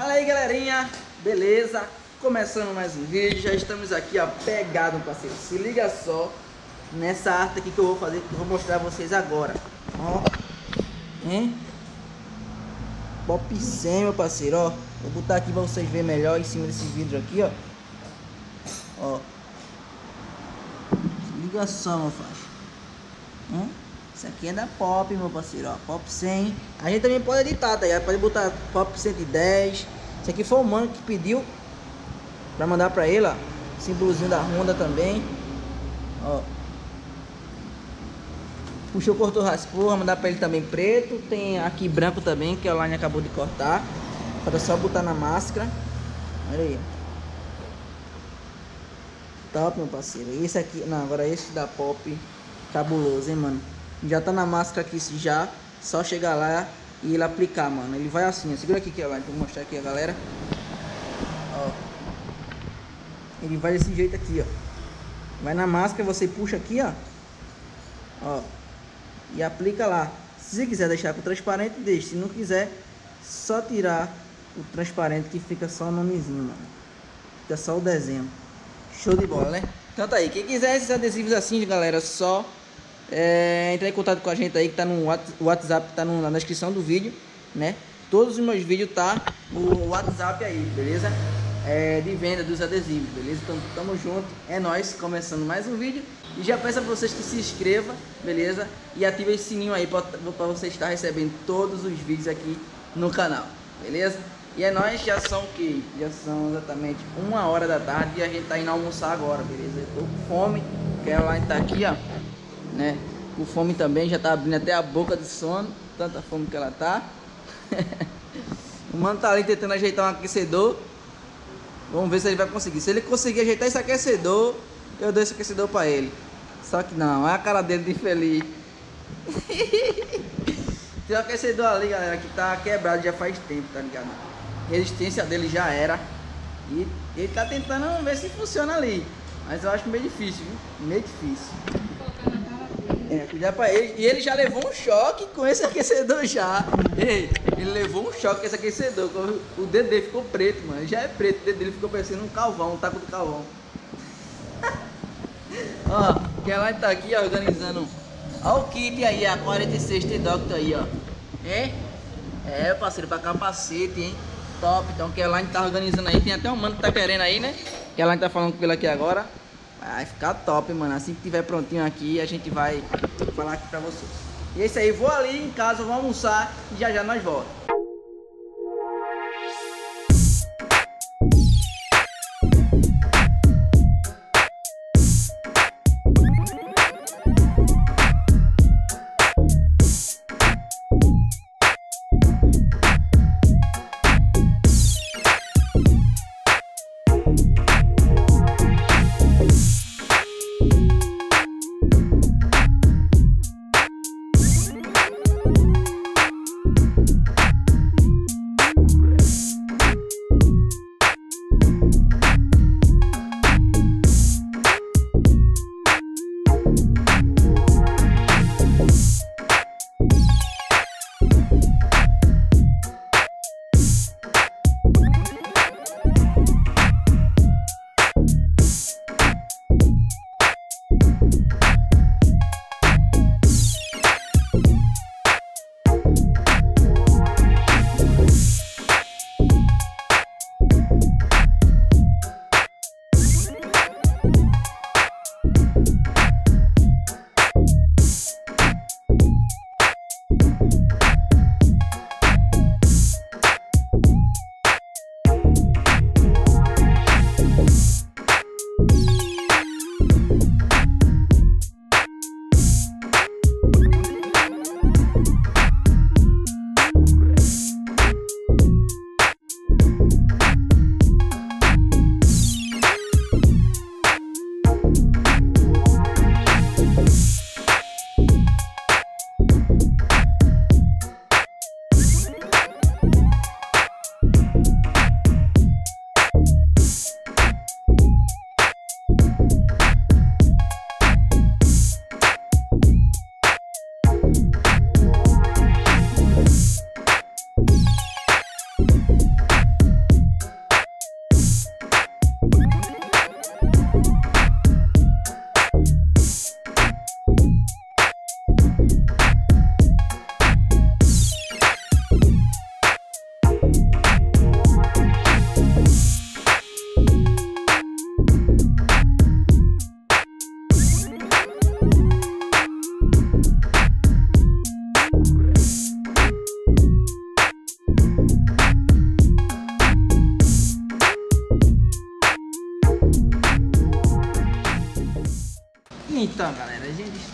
Fala aí galerinha, beleza? Começando mais um vídeo, já estamos aqui ó, pegado parceiro Se liga só nessa arte aqui que eu vou fazer, que eu vou mostrar a vocês agora Ó, hein? Pop 100 meu parceiro, ó Vou botar aqui pra vocês verem melhor em cima desse vidro aqui, ó Ó Se liga só meu faixa Hum? Isso aqui é da Pop, meu parceiro, ó. Pop 100. A gente também pode editar, tá? Pode botar Pop 110. Isso aqui foi o mano que pediu pra mandar pra ele, ó. Símbolozinho da Honda também. Ó. Puxou, cortou, raspou. Mandar pra ele também preto. Tem aqui branco também, que a Line acabou de cortar. Falta só botar na máscara. Olha aí. Top, meu parceiro. Esse aqui, não, agora esse da Pop. Cabuloso, hein, mano. Já tá na máscara aqui já. Só chegar lá e ele aplicar, mano. Ele vai assim, ó. Segura aqui que vai vou mostrar aqui a galera. Ó. Ele vai desse jeito aqui, ó. Vai na máscara, você puxa aqui, ó. Ó. E aplica lá. Se quiser deixar com transparente, deixa. Se não quiser, só tirar o transparente que fica só o nomezinho, mano. Fica só o desenho. Show de bola, né? Então tá aí. Quem quiser esses adesivos assim, galera, só é, entrar em contato com a gente aí que tá no WhatsApp, tá no, na descrição do vídeo, né? Todos os meus vídeos tá no WhatsApp aí, beleza? É, de venda dos adesivos, beleza? Então tamo junto, é nós começando mais um vídeo e já peço a vocês que se inscrevam, beleza? E ative esse sininho aí para você estar recebendo todos os vídeos aqui no canal, beleza? E é nós, já são o que? Já são exatamente uma hora da tarde e a gente tá indo almoçar agora, beleza? Eu tô com fome, que ela tá aqui, ó né? Com fome também, já tá abrindo até a boca de sono, tanta fome que ela tá. o mano tá ali tentando ajeitar um aquecedor. Vamos ver se ele vai conseguir. Se ele conseguir ajeitar esse aquecedor, eu dou esse aquecedor pra ele. Só que não, é a cara dele de feliz. Tem um aquecedor ali, galera, que tá quebrado já faz tempo, tá ligado? Resistência dele já era. E ele tá tentando ver se funciona ali. Mas eu acho meio difícil, viu? Meio difícil. É, cuidar pra ele. E ele já levou um choque com esse aquecedor já. Ei, ele levou um choque com esse aquecedor. O dedo dele ficou preto, mano. Já é preto, o dedo dele ficou parecendo um calvão, um taco de calvão. ó, que ela tá aqui ó, organizando. Ó o kit aí, a 46 T-Doctor aí, ó. É? É, parceiro, pra capacete, hein? Top. Então, que ela tá organizando aí. Tem até um mano que tá querendo aí, né? Que ela tá falando com ele aqui agora. Vai ficar top, mano. Assim que tiver prontinho aqui, a gente vai falar aqui pra vocês. E é isso aí, vou ali em casa, vou almoçar e já já nós voltamos.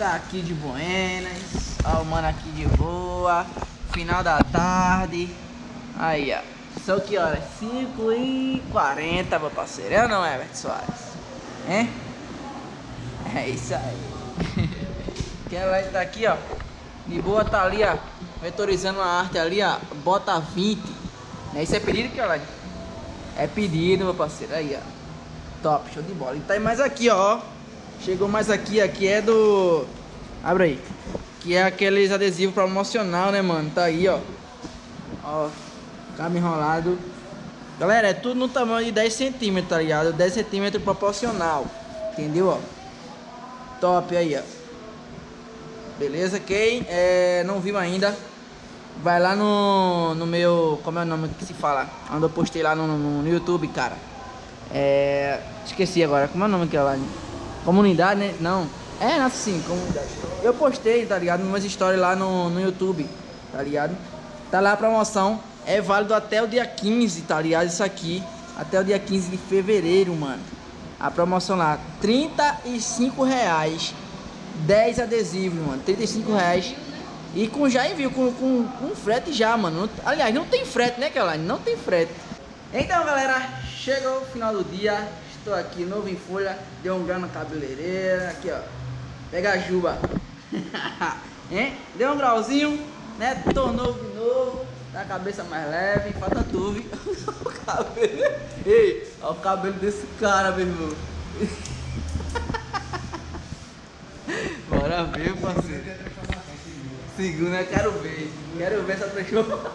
Está aqui de Buenas. Ó, o mano aqui de boa. Final da tarde. Aí, ó. São que horas? 5 e 40 meu parceiro. É não é, Everton Soares? É isso aí. Quem vai estar aqui, ó. De boa tá ali, ó. Vetorizando a arte ali, ó. Bota 20. Né? Isso é pedido, que É pedido, meu parceiro. Aí, ó. Top, show de bola. E tá mais aqui, ó. Chegou mais aqui, aqui é do... Abre aí. Que é aqueles adesivos promocional, né, mano? Tá aí, ó. Ó, cabo enrolado. Galera, é tudo no tamanho de 10 centímetros, tá ligado? 10 centímetros proporcional. Entendeu, ó? Top aí, ó. Beleza? Quem é, não viu ainda, vai lá no, no meu... Como é o nome que se fala? Onde eu postei lá no, no, no YouTube, cara. É... Esqueci agora. Como é o nome que é lá? Comunidade, né? Não. É, assim, comunidade. Eu postei, tá ligado? Umas histórias lá no, no YouTube, tá ligado? Tá lá a promoção. É válido até o dia 15, tá ligado? Isso aqui. Até o dia 15 de fevereiro, mano. A promoção lá. 35 reais. 10 adesivos, mano. 35 reais. E com já envio, com, com, com frete já, mano. Aliás, não tem frete, né, Caroline? Não tem frete. Então, galera, chegou o final do dia. Estou aqui novo em folha. Deu um grau na cabeleireira. Aqui, ó. Pega a juba. hein? Deu um grauzinho, né? Tô novo de novo. Tá a cabeça mais leve. Falta tu, o cabelo. Ei, olha o cabelo desse cara, meu irmão. Bora ver, parceiro. Segunda, eu quero ver. Quero ver essa transformação.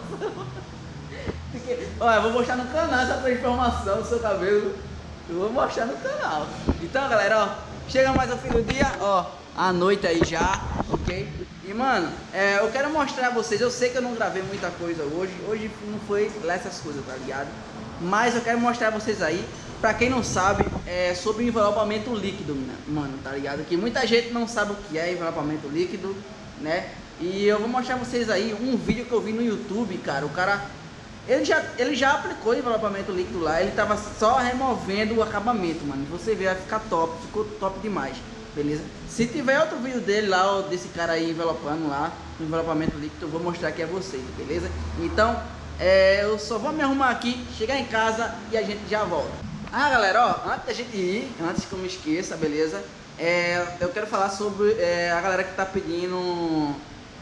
Olha, eu vou mostrar no canal essa transformação do seu cabelo. Eu vou mostrar no canal. Então, galera, ó, chega mais ao fim do dia, ó, a noite aí já, ok? E, mano, é, eu quero mostrar a vocês, eu sei que eu não gravei muita coisa hoje, hoje não foi lá essas coisas, tá ligado? Mas eu quero mostrar a vocês aí, pra quem não sabe, é sobre envelopamento líquido, mano, tá ligado? Que muita gente não sabe o que é envelopamento líquido, né? E eu vou mostrar vocês aí um vídeo que eu vi no YouTube, cara, o cara ele já, ele já aplicou envelopamento líquido lá, ele tava só removendo o acabamento, mano. Você vê, vai ficar top, ficou top demais, beleza? Se tiver outro vídeo dele lá, ó, desse cara aí envelopando lá, envelopamento líquido, eu vou mostrar aqui a vocês, beleza? Então, é, eu só vou me arrumar aqui, chegar em casa e a gente já volta. Ah, galera, ó, antes da gente ir, antes que eu me esqueça, beleza? É, eu quero falar sobre é, a galera que tá pedindo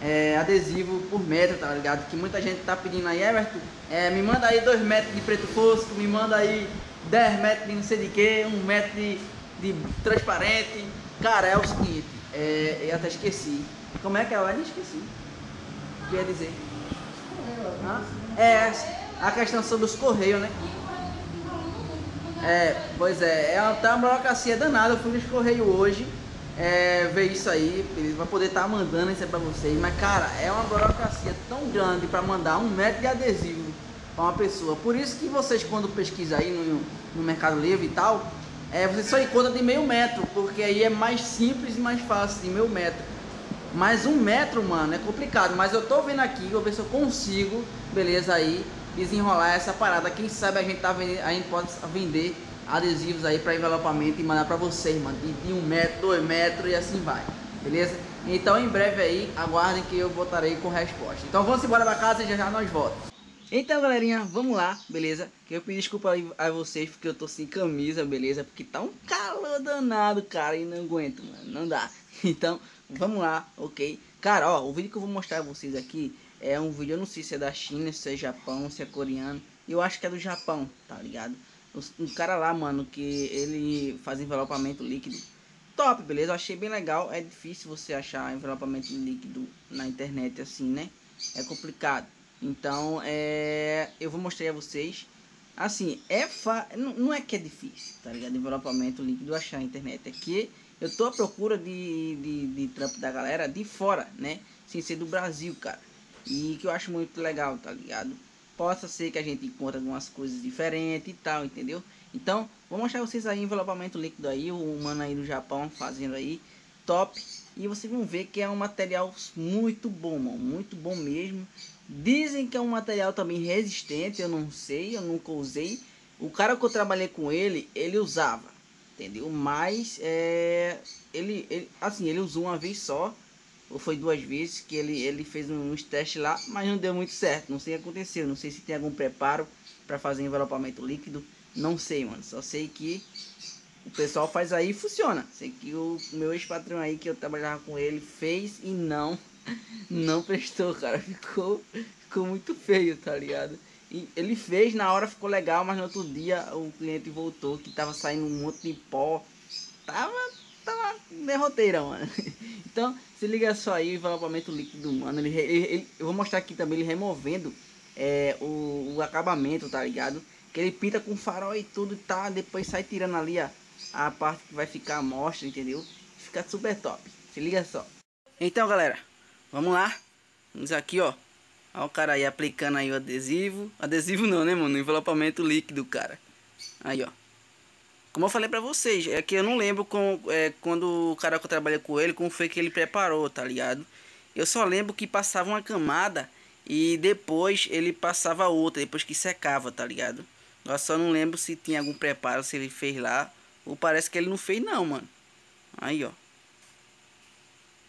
é, adesivo por metro, tá ligado? Que muita gente tá pedindo aí, Everton, é, me manda aí 2 metros de preto fosco, me manda aí 10 metros de não sei de que, 1 um metro de, de transparente. Cara, é o seguinte, é, eu até esqueci. Como é que é lá? Esqueci. O que ia dizer? Ah, é, a questão sobre os correios, né? É, pois é, é tá uma burocracia danada. Eu fui nos correios hoje é, ver isso aí, eles vão poder estar tá mandando isso aí pra vocês. Mas, cara, é uma burocracia tão grande para mandar um metro de adesivo para uma pessoa. Por isso que vocês, quando pesquisam aí no, no Mercado Livre e tal, é, você só encontra de meio metro, porque aí é mais simples e mais fácil, de meio metro. Mas um metro, mano, é complicado. Mas eu tô vendo aqui, vou ver se eu consigo, beleza, aí, desenrolar essa parada. Quem sabe a gente, tá, a gente pode vender adesivos aí para envelopamento e mandar para vocês, mano, de, de um metro, dois metros e assim vai, beleza? Então em breve aí, aguardem que eu voltarei com resposta. Então vamos embora para casa e já já nós voltamos. Então galerinha, vamos lá, beleza? Eu pedi desculpa aí a vocês porque eu tô sem camisa, beleza? Porque tá um calor danado, cara, e não aguento, mano, não dá. Então, vamos lá, ok? Cara, ó, o vídeo que eu vou mostrar a vocês aqui é um vídeo, eu não sei se é da China, se é Japão, se é coreano. Eu acho que é do Japão, tá ligado? Um cara lá, mano, que ele faz envelopamento líquido. Top, beleza? Eu achei bem legal. É difícil você achar envelopamento líquido na internet assim, né? É complicado. Então, é... eu vou mostrar a vocês. Assim, é fa... não é que é difícil, tá ligado? Envelopamento líquido achar na internet. É que eu tô à procura de, de, de trampo da galera de fora, né? Sem ser do Brasil, cara. E que eu acho muito legal, tá ligado? Possa ser que a gente encontre algumas coisas diferentes e tal, entendeu? Então, vou mostrar vocês aí envelopamento líquido aí, o mano aí do Japão fazendo aí, top. E vocês vão ver que é um material muito bom, mano, muito bom mesmo. Dizem que é um material também resistente, eu não sei, eu nunca usei. O cara que eu trabalhei com ele, ele usava. entendeu? Mas, é, ele, ele, assim, ele usou uma vez só, ou foi duas vezes, que ele, ele fez uns testes lá, mas não deu muito certo, não sei o que aconteceu, não sei se tem algum preparo para fazer envelopamento líquido, não sei, mano, só sei que o pessoal faz aí e funciona. Sei que o meu ex-patrão aí que eu trabalhava com ele fez e não não prestou, cara. Ficou ficou muito feio, tá ligado? E ele fez, na hora ficou legal, mas no outro dia o cliente voltou que tava saindo um monte de pó. Tava tava derroteira, mano. Então, se liga só aí o envelopamento líquido, mano. Ele, ele, ele, eu vou mostrar aqui também ele removendo é, o, o acabamento, tá ligado? Que ele pinta com farol e tudo, tá? Depois sai tirando ali, ó a parte que vai ficar mostra, entendeu? Fica super top. Se liga só. Então, galera, vamos lá. Vamos aqui, ó. Olha o cara aí aplicando aí o adesivo. Adesivo não, né, mano? Envelopamento líquido, cara. Aí, ó. Como eu falei pra vocês, é que eu não lembro com, é, quando o cara que eu trabalhei com ele, como foi que ele preparou, tá ligado? Eu só lembro que passava uma camada e depois ele passava outra, depois que secava, tá ligado? Eu só não lembro se tinha algum preparo, se ele fez lá ou parece que ele não fez não, mano. Aí, ó.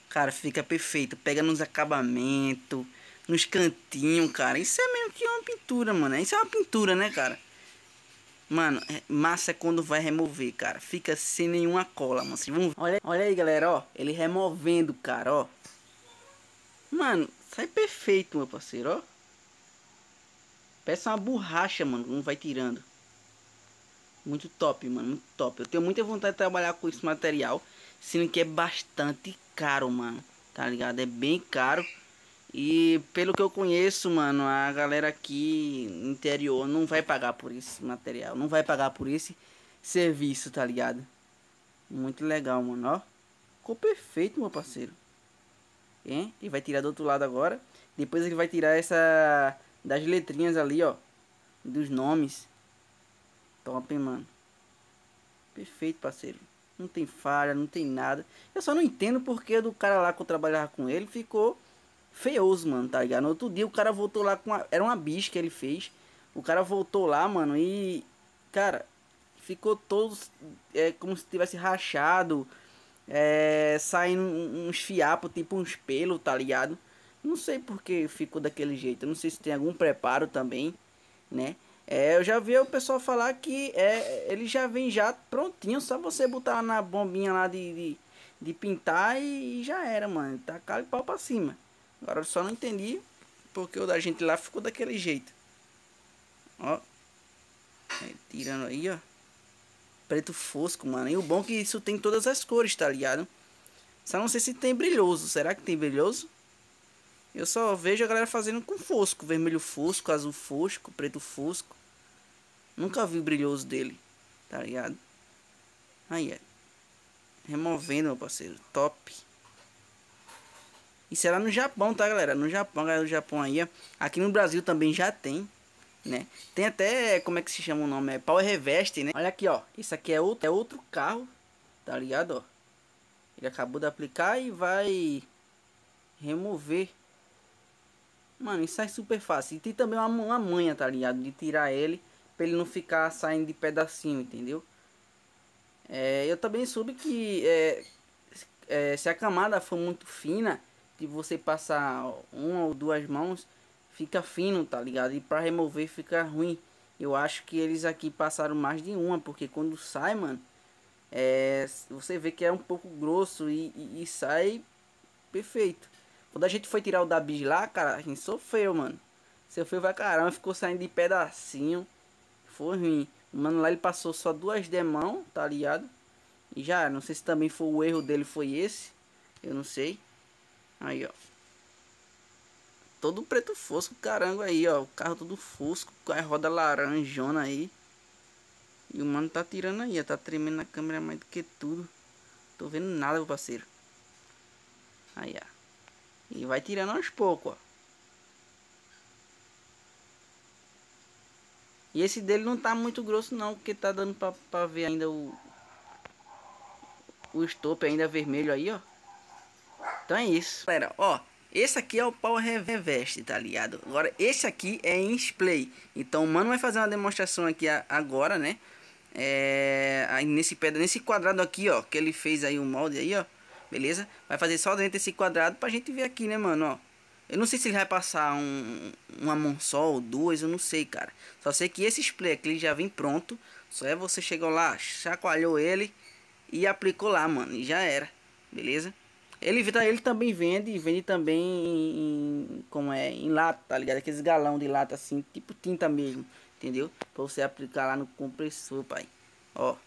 Cara, fica perfeito. Pega nos acabamentos, nos cantinhos, cara. Isso é mesmo que uma pintura, mano. Isso é uma pintura, né, cara? Mano, é, massa é quando vai remover, cara. Fica sem nenhuma cola, mano. Vão... olha, olha aí, galera, ó. Ele removendo, cara, ó. Mano, sai perfeito, meu parceiro, ó. Peça uma borracha, mano. Não vai tirando. Muito top, mano. Muito top. Eu tenho muita vontade de trabalhar com esse material. Sendo que é bastante caro, mano. Tá ligado? É bem caro. E pelo que eu conheço, mano, a galera aqui interior não vai pagar por esse material. Não vai pagar por esse serviço, tá ligado? Muito legal, mano, ó. Ficou perfeito, meu parceiro. Hein? E vai tirar do outro lado agora. Depois ele vai tirar essa das letrinhas ali, ó. Dos nomes. Top, hein, mano. Perfeito, parceiro. Não tem falha, não tem nada. Eu só não entendo porque do cara lá que eu trabalhava com ele ficou feioso, mano, tá ligado? No outro dia o cara voltou lá com. Era uma bicha que ele fez. O cara voltou lá, mano, e. Cara, ficou todo. É, como se tivesse rachado. É, saindo uns fiapos, tipo uns pelos, tá ligado? Não sei porque ficou daquele jeito. não sei se tem algum preparo também, né? É, eu já vi o pessoal falar que é, ele já vem já prontinho, só você botar na bombinha lá de, de, de pintar e, e, já era, mano. Tacar o pau pra cima. Agora eu só não entendi porque o da gente lá ficou daquele jeito. Ó. É, tirando aí, ó. Preto fosco, mano. E o bom é que isso tem todas as cores, tá ligado? Só não sei se tem brilhoso. Será que tem brilhoso? Eu só vejo a galera fazendo com fosco. Vermelho fosco, azul fosco, preto fosco. Nunca vi o brilhoso dele. Tá ligado? Aí, é. Removendo, meu parceiro. Top. Isso era no Japão, tá, galera? No Japão, galera do Japão aí. Aqui no Brasil também já tem, né? Tem até, como é que se chama o nome? É Power Reveste, né? Olha aqui, ó. Isso aqui é outro, é outro carro, tá ligado, ó? Ele acabou de aplicar e vai remover. Mano, isso é super fácil. E tem também uma, uma manha, tá ligado? De tirar ele Pra ele não ficar saindo de pedacinho, entendeu? É, eu também soube que é, é, se a camada for muito fina, de você passar uma ou duas mãos, fica fino, tá ligado? E para remover fica ruim. Eu acho que eles aqui passaram mais de uma, porque quando sai, mano, é, você vê que é um pouco grosso e, e, e sai perfeito. Quando a gente foi tirar o da bis lá, cara, a gente sofreu, mano. Sofreu pra caramba, ficou saindo de pedacinho foi ruim. Mano lá ele passou só duas demão, tá ligado? E já, não sei se também foi o erro dele foi esse. Eu não sei. Aí, ó. Todo preto fosco, caramba aí, ó. O carro todo fosco, com a roda laranjona aí. E o mano tá tirando aí, ó. Tá tremendo na câmera mais do que tudo. Tô vendo nada, meu parceiro. Aí, ó. E vai tirando aos poucos, ó. E esse dele não tá muito grosso não, porque tá dando pra, pra ver ainda o... O estope ainda vermelho aí, ó. Então é isso. Galera, ó. Esse aqui é o Power Reveste, tá ligado? Agora, esse aqui é em display. Então, o mano vai fazer uma demonstração aqui agora, né? É, aí nesse pedra, nesse quadrado aqui, ó, que ele fez aí o um molde aí, ó. Beleza? Vai fazer só dentro desse quadrado pra gente ver aqui, né, mano, ó. Eu não sei se ele vai passar um, uma mão só ou duas, eu não sei, cara. Só sei que esse spray aqui já vem pronto. Só é você chegou lá, chacoalhou ele e aplicou lá, mano. E já era, beleza? Ele, ele também vende, vende também em, como é, em lata, tá ligado? Aqueles galão de lata assim, tipo tinta mesmo, entendeu? Pra você aplicar lá no compressor, pai. Ó,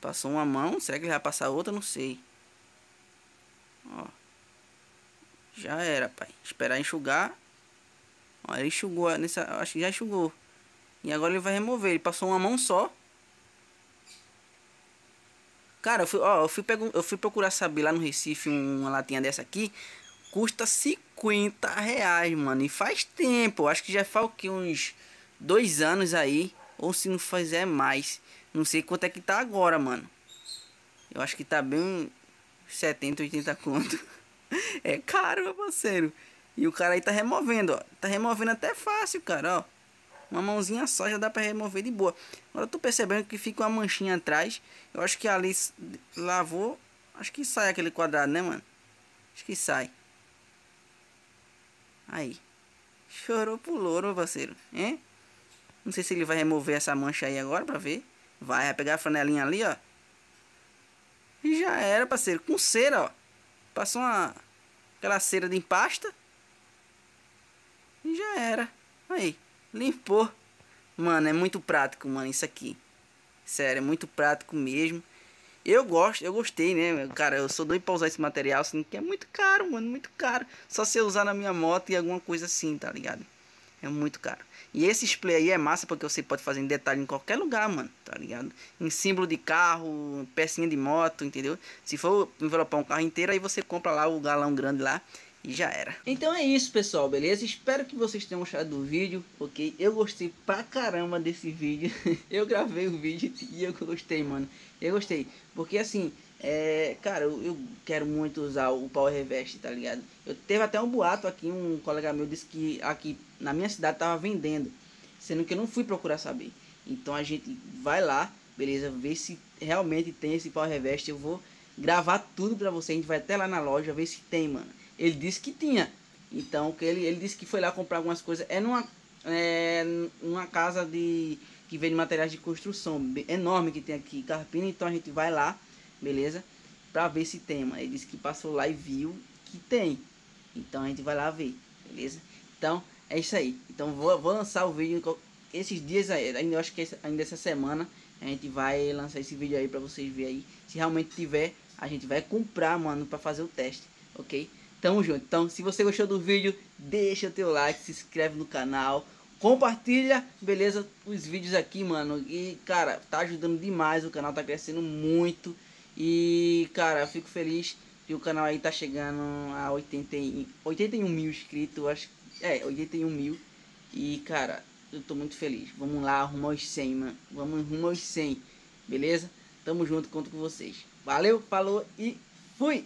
passou uma mão, será que ele vai passar outra? Não sei. Ó. Já era, pai. Esperar enxugar. Ó, ele enxugou nessa. Acho que já enxugou. E agora ele vai remover. Ele passou uma mão só. Cara, eu fui, ó, eu fui, eu fui procurar saber lá no Recife uma latinha dessa aqui. Custa 50 reais, mano. E faz tempo. Acho que já faz que? Uns dois anos aí. Ou se não fizer mais. Não sei quanto é que tá agora, mano. Eu acho que tá bem 70, 80 conto. é caro, meu parceiro. E o cara aí tá removendo, ó. Tá removendo até fácil, cara, ó. Uma mãozinha só já dá pra remover de boa. Agora eu tô percebendo que fica uma manchinha atrás. Eu acho que ali lavou. Acho que sai aquele quadrado, né, mano? Acho que sai. Aí. Chorou pulou, meu parceiro. Hein? Não sei se ele vai remover essa mancha aí agora pra ver. Vai, vai pegar a flanelinha ali, ó. E já era, parceiro. Com cera, ó. Passou uma... Aquela cera de empasta. E já era. Aí. Limpou. Mano, é muito prático, mano, isso aqui. Sério, é muito prático mesmo. Eu gosto, eu gostei, né? Cara, eu sou doido pra usar esse material, assim, que é muito caro, mano, muito caro. Só se eu usar na minha moto e alguma coisa assim, tá ligado? É muito caro. E esse spray aí é massa porque você pode fazer em detalhe em qualquer lugar, mano, tá ligado? Em símbolo de carro, pecinha de moto, entendeu? Se for envelopar um carro inteiro, aí você compra lá o galão grande lá e já era. Então é isso, pessoal, beleza? Espero que vocês tenham gostado do vídeo, ok? Eu gostei pra caramba desse vídeo. eu gravei o vídeo e eu gostei, mano. Eu gostei. Porque assim, é, cara, eu, eu, quero muito usar o Power Revest, tá ligado? Eu teve até um boato aqui, um colega meu disse que aqui na minha cidade tava vendendo. Sendo que eu não fui procurar saber. Então a gente vai lá, beleza? Ver se realmente tem esse Power Revest. Eu vou gravar tudo pra você. A gente vai até lá na loja ver se tem, mano. Ele disse que tinha. Então, que ele, ele disse que foi lá comprar algumas coisas. É numa, é, numa casa de que vende materiais de construção enorme que tem aqui em Carpina. Então a gente vai lá, beleza? Pra ver se tem, mano. Ele disse que passou lá e viu que tem. Então a gente vai lá ver, beleza? Então é isso aí. Então vou, vou lançar o vídeo esses dias aí. Ainda acho que ainda essa semana a gente vai lançar esse vídeo aí pra vocês verem aí. Se realmente tiver, a gente vai comprar, mano, pra fazer o teste, ok? Tamo junto. Então, se você gostou do vídeo, deixa teu like, se inscreve no canal, compartilha, beleza? Os vídeos aqui, mano. E, cara, tá ajudando demais. O canal tá crescendo muito. E, cara, eu fico feliz que o canal aí tá chegando a 80, 81 mil inscritos. Acho é, 81 mil. E, cara, eu tô muito feliz. Vamos lá, arrumar os 100, mano. Vamos arrumar os 100, beleza? Tamo junto, conto com vocês. Valeu, falou e fui!